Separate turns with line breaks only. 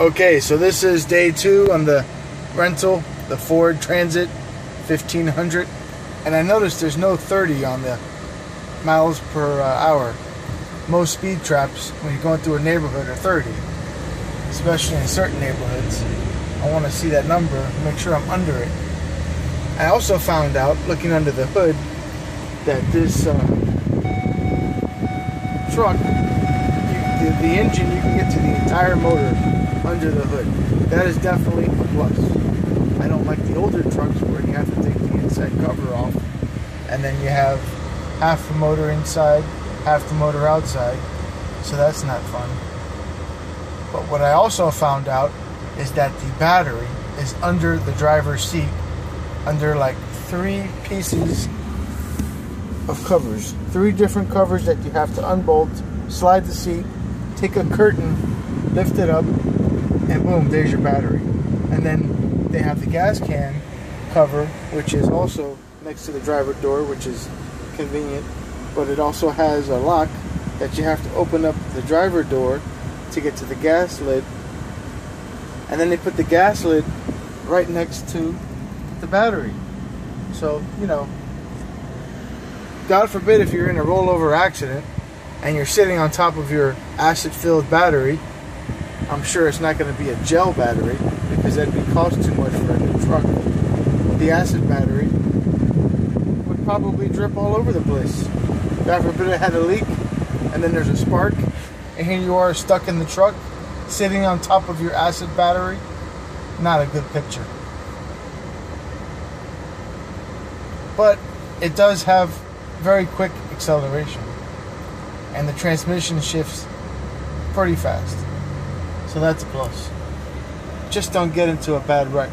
Okay, so this is day two on the rental, the Ford Transit 1500. And I noticed there's no 30 on the miles per uh, hour. Most speed traps, when you're going through a neighborhood, are 30, especially in certain neighborhoods. I want to see that number, make sure I'm under it. I also found out, looking under the hood, that this uh, truck, you, the, the engine, you can get to the entire motor under the hood. That is definitely a plus. I don't like the older trucks where you have to take the inside cover off and then you have half the motor inside, half the motor outside. So that's not fun. But what I also found out is that the battery is under the driver's seat, under like three pieces of covers. Three different covers that you have to unbolt, slide the seat, take a curtain, lift it up, and boom, there's your battery. And then they have the gas can cover, which is also next to the driver door, which is convenient, but it also has a lock that you have to open up the driver door to get to the gas lid. And then they put the gas lid right next to the battery. So, you know, God forbid if you're in a rollover accident and you're sitting on top of your acid filled battery I'm sure it's not going to be a gel battery because that'd be cost too much for a new truck. The acid battery would probably drip all over the place. God forbid it had a leak and then there's a spark and here you are stuck in the truck sitting on top of your acid battery. Not a good picture. But it does have very quick acceleration and the transmission shifts pretty fast. So that's a plus. Just don't get into a bad wreck.